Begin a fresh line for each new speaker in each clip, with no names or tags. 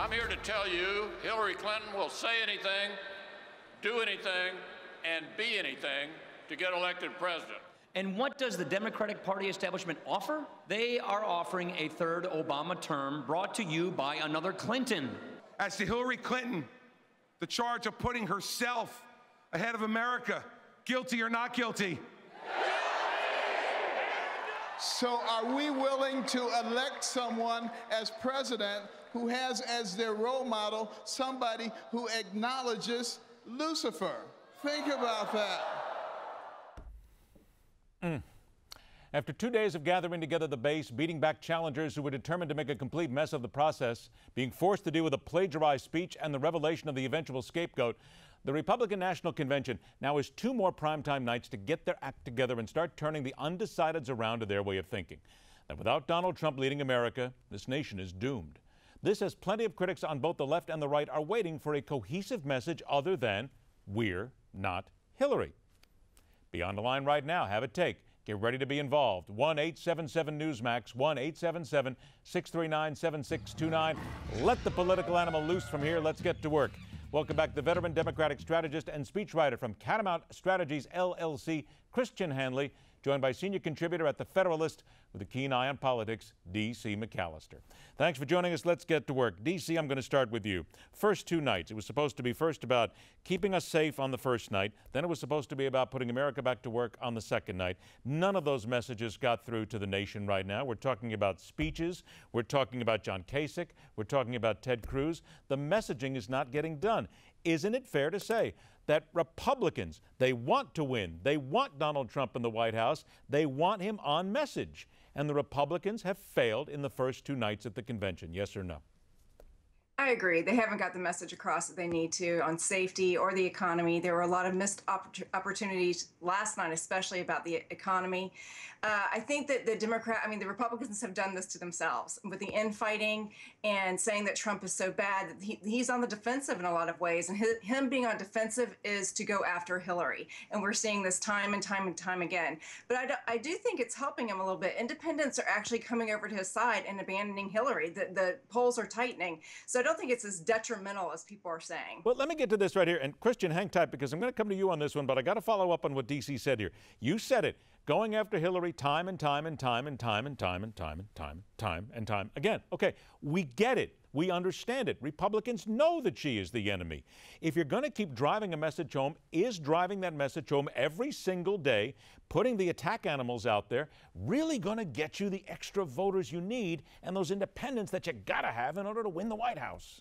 I'm here to tell you Hillary Clinton will say anything, do anything, and be anything to get elected president.
And what does the Democratic Party establishment offer? They are offering a third Obama term brought to you by another Clinton.
As to Hillary Clinton, the charge of putting herself ahead of America, guilty or not guilty?
So, are we willing to elect someone as president who has as their role model somebody who acknowledges Lucifer? Think about that.
Mm. After two days of gathering together the base, beating back challengers who were determined to make a complete mess of the process, being forced to deal with a plagiarized speech and the revelation of the eventual scapegoat, the Republican National Convention now has two more primetime nights to get their act together and start turning the undecideds around to their way of thinking. That without Donald Trump leading America, this nation is doomed. This, as plenty of critics on both the left and the right are waiting for a cohesive message other than, we're not Hillary. Be on the line right now. Have a take. Get ready to be involved. 1 877 Newsmax, 1 877 639 7629. Let the political animal loose from here. Let's get to work. Welcome back the veteran Democratic strategist and speechwriter from Catamount Strategies LLC, Christian Hanley, joined by senior contributor at The Federalist with a keen eye on politics, D.C. McAllister. Thanks for joining us. Let's get to work. D.C., I'm going to start with you. First two nights, it was supposed to be first about keeping us safe on the first night, then it was supposed to be about putting America back to work on the second night. None of those messages got through to the nation right now. We're talking about speeches, we're talking about John Kasich, we're talking about Ted Cruz. The messaging is not getting done. Isn't it fair to say that Republicans, they want to win. They want Donald Trump in the White House. They want him on message. And the Republicans have failed in the first two nights at the convention. Yes or no?
I agree. They haven't got the message across that they need to on safety or the economy. There were a lot of missed opportunities last night, especially about the economy. Uh, I think that the Democrat, I mean, the Republicans have done this to themselves with the infighting and saying that Trump is so bad that he, he's on the defensive in a lot of ways. And his, him being on defensive is to go after Hillary. And we're seeing this time and time and time again. But I do, I do think it's helping him a little bit. Independents are actually coming over to his side and abandoning Hillary. The, the polls are tightening. So don't think it's as detrimental as people are saying.
Well, let me get to this right here. And Christian, hang tight because I'm going to come to you on this one, but I got to follow up on what DC said here. You said it going after Hillary time and time and time and time and time and time and time, time and time again. Okay, we get it. We understand it. Republicans know that she is the enemy. If you're going to keep driving a message home, is driving that message home every single day, putting the attack animals out there, really going to get you the extra voters you need and those independents that you got to have in order to win the White House?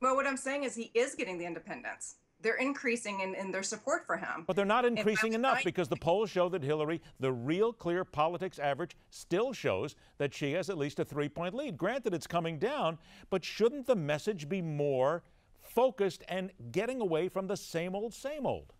Well, what I'm saying is he is getting the independents they're increasing in, in, their support for him.
But they're not increasing enough because the polls show that Hillary, the real clear politics average, still shows that she has at least a three point lead. Granted, it's coming down, but shouldn't the message be more focused and getting away from the same old, same old?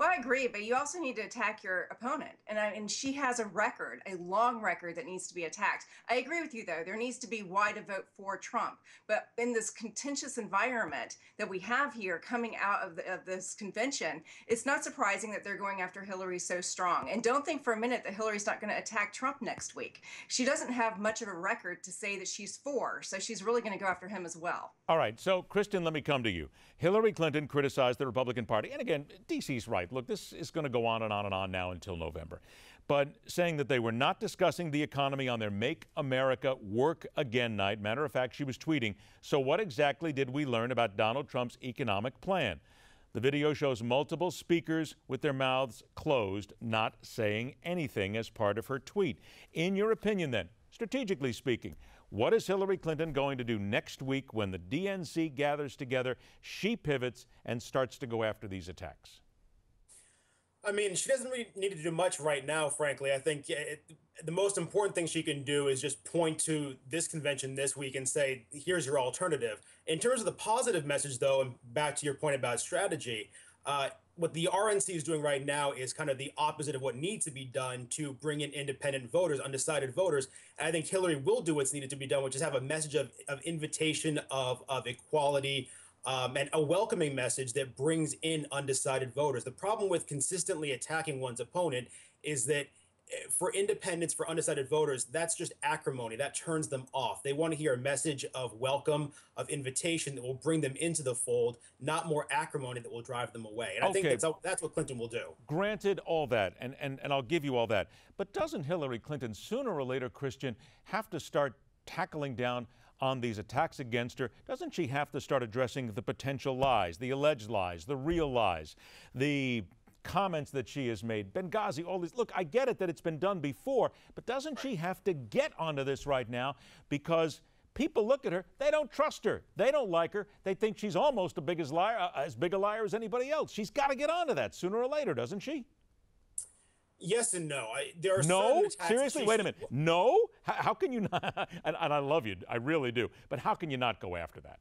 Well, I agree, but you also need to attack your opponent. And, I, and she has a record, a long record that needs to be attacked. I agree with you, though. There needs to be why to vote for Trump. But in this contentious environment that we have here coming out of, the, of this convention, it's not surprising that they're going after Hillary so strong. And don't think for a minute that Hillary's not going to attack Trump next week. She doesn't have much of a record to say that she's for, so she's really going to go after him as well.
All right. So, Christian, let me come to you. Hillary Clinton criticized the Republican Party. And again, DC's right. Look, this is going to go on and on and on now until November. But saying that they were not discussing the economy on their Make America Work Again night. Matter of fact, she was tweeting, So, what exactly did we learn about Donald Trump's economic plan? The video shows multiple speakers with their mouths closed, not saying anything as part of her tweet. In your opinion, then, strategically speaking, what is Hillary Clinton going to do next week when the DNC gathers together, she pivots, and starts to go after these attacks?
I mean, she doesn't really need to do much right now, frankly. I think it, the most important thing she can do is just point to this convention this week and say, here's your alternative. In terms of the positive message, though, and back to your point about strategy, uh, what the RNC is doing right now is kind of the opposite of what needs to be done to bring in independent voters, undecided voters. And I think Hillary will do what's needed to be done, which is have a message of, of invitation, of, of equality, um, and a welcoming message that brings in undecided voters. The problem with consistently attacking one's opponent is that eh, for independents, for undecided voters, that's just acrimony. That turns them off. They want to hear a message of welcome, of invitation that will bring them into the fold, not more acrimony that will drive them away. And I think that's that's what Clinton will do.
Granted, all that, and, and, and I'll give you all that. But doesn't Hillary Clinton sooner or later, Christian, have to start tackling down on these attacks against her? Doesn't she have to start addressing the potential lies, the alleged lies, the real lies, the comments that she has made, Benghazi, all these? Look, I get it that it's been done before, but doesn't she have to get onto this right now because people look at her, they don't trust her, they don't like her, they think she's almost a big as liar, uh, as big a liar as anybody else. She's got to get onto that sooner or later, doesn't she?
Yes and no. I, there are
No,
certain attacks that
seriously, wait a minute. No, how, how can you not? And, and I love you, I really do. But how can you not go after that?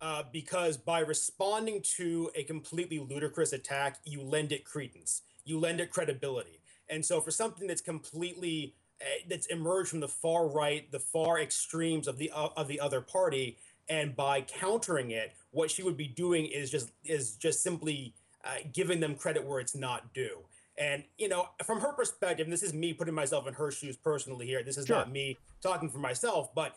uh, because by responding to a completely ludicrous attack, you lend it credence, you lend it credibility. And so, for something that's completely uh, that's emerged from the far right, the far extremes of the uh, of the other party, and by countering it, what she would be doing is just is just simply uh, giving them credit where it's not due. And you know, from her perspective, and this is me putting myself in her shoes personally here. This is
Sure.
not me talking for myself, but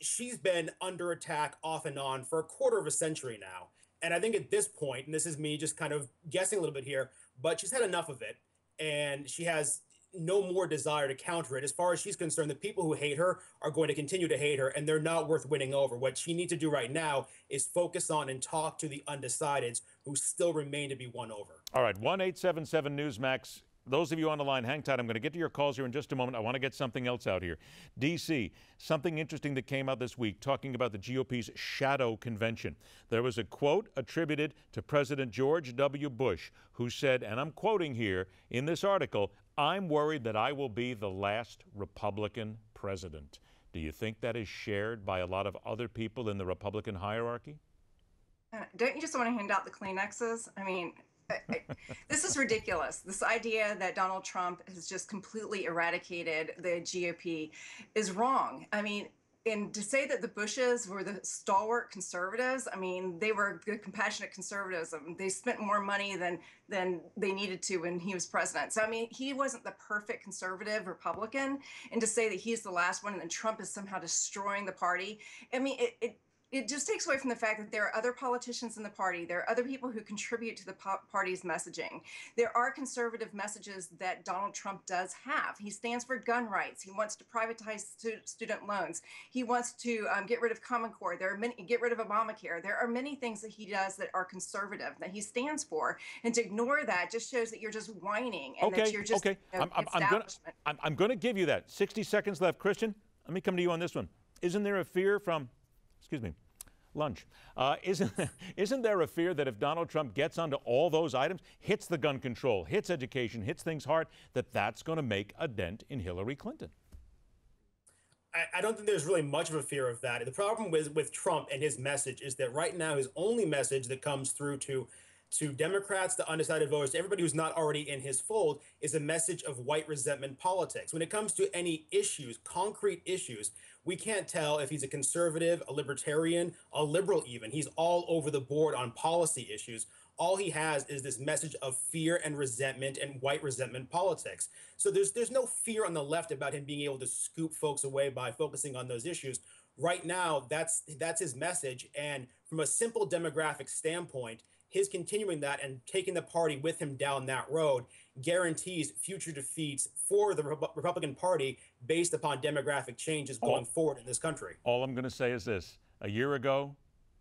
she's been under attack off and on for a quarter of a century now. And I think at this point, and this is me just kind of guessing a little bit here, but she's had enough of it. And she has no more desire to counter it. As far as she's concerned, the people who hate her are going to continue to hate her, and they're not worth winning over. What she needs to do right now is focus on and talk to the undecideds who still remain to be won over.
All right, 1 877 Newsmax. Those of you on the line, hang tight. I'm going to get to your calls here in just a moment. I want to get something else out here. DC, something interesting that came out this week talking about the GOP's shadow convention. There was a quote attributed to President George W. Bush, who said, and I'm quoting here in this article, I'm worried that I will be the last Republican president. Do you think that is shared by a lot of other people in the Republican hierarchy?
Uh, Don't you just want to hand out the Kleenexes? I mean, this is ridiculous. This idea that Donald Trump has just completely eradicated the GOP is wrong. I mean, and to say that the Bushes were the stalwart conservatives, I mean, they were compassionate conservatism. Um, they spent more money than than they needed to when he was president. So I mean, he wasn't the perfect conservative Republican. And to say that he's the last one and then Trump is somehow destroying the party, I mean, it. it it just takes away from the fact that there are other politicians in the party. There are other people who contribute to the party's messaging. There are conservative messages that Donald Trump does have. He stands for gun rights. He wants to privatize stu- student loans. He wants to um, get rid of Common Core. There are many get rid of Obamacare. There are many things that he does that are conservative that he stands for. And to ignore that just shows that you're just whining and that you're just
okay.
you know,
I'm, I'm, I'm gonna,
establishment.
I'm, I'm gonna give you that. 60 seconds left. Christian, let me come to you on this one. Isn't there a fear from, excuse me, lunch? Uh, isn't, isn't there a fear that if Donald Trump gets onto all those items, hits the gun control, hits education, hits things hard, that that's gonna make a dent in Hillary Clinton?
I, I don't think there's really much of a fear of that. The problem with with Trump and his message is that right now his only message that comes through to to Democrats, to undecided voters, to everybody who's not already in his fold, is a message of white resentment politics. When it comes to any issues, concrete issues, we can't tell if he's a conservative, a libertarian, a liberal, even. He's all over the board on policy issues. All he has is this message of fear and resentment and white resentment politics. So there's there's no fear on the left about him being able to scoop folks away by focusing on those issues. Right now, that's that's his message. And from a simple demographic standpoint, his continuing that and taking the party with him down that road guarantees future defeats for the Repu- Republican Party based upon demographic changes going forward in this country.
All I'm gonna say is this. A year ago,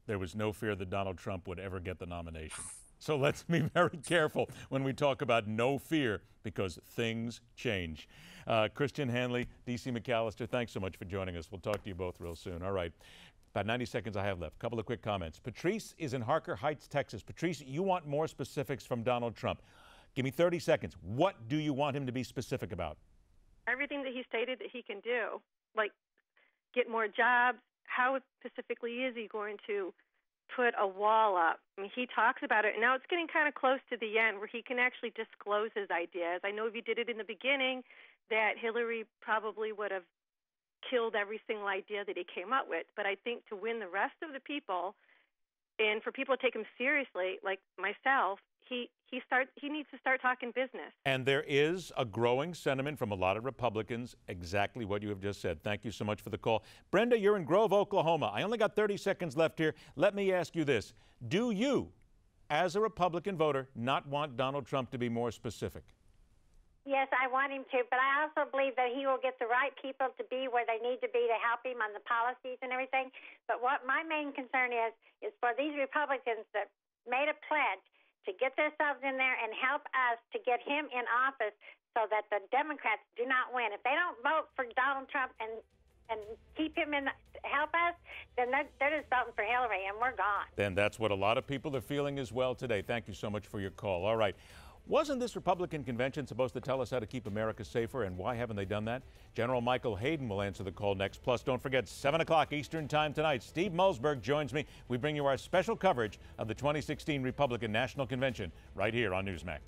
there was no fear that Donald Trump would ever get the nomination. So let's be very careful when we talk about no fear because things change. Uh, Christian Hanley, DC McAllister, thanks so much for joining us. We'll talk to you both real soon. All right. About 90 seconds I have left. A Couple of quick comments. Patrice is in Harker Heights, Texas. Patrice, you want more specifics from Donald Trump. Give me 30 seconds. What do you want him to be specific about?
everything that he stated that he can do, like get more jobs. How specifically is he going to put a wall up? I mean, he talks about it. Now it's getting kind of close to the end where he can actually disclose his ideas. I know if he did it in the beginning, that Hillary probably would have killed every single idea that he came up with. But I think to win the rest of the people and for people to take him seriously, like myself, he he start he needs to start talking business.
And there is a growing sentiment from a lot of Republicans, exactly what you have just said. Thank you so much for the call. Brenda, you're in Grove, Oklahoma. I only got 30 seconds left here. Let me ask you this Do you, as a Republican voter, not want Donald Trump to be more specific?
Yes, I want him to, but I also believe that he will get the right people to be where they need to be to help him on the policies and everything. But what my main concern is, is for these Republicans that made a pledge to get themselves in there and help us to get him in office so that the Democrats do not win. If they don't vote for Donald Trump and and keep him in help us, then they're, they're just voting for Hillary and we're gone.
Then that's what a lot of people are feeling as well today. Thank you so much for your call. All right. Wasn't this Republican convention supposed to tell us how to keep America safer, and why haven't they done that? General Michael Hayden will answer the call next. Plus, don't forget, 7 o'clock Eastern Time tonight, Steve Malzberg joins me. We bring you our special coverage of the 2016 Republican National Convention right here on Newsmax.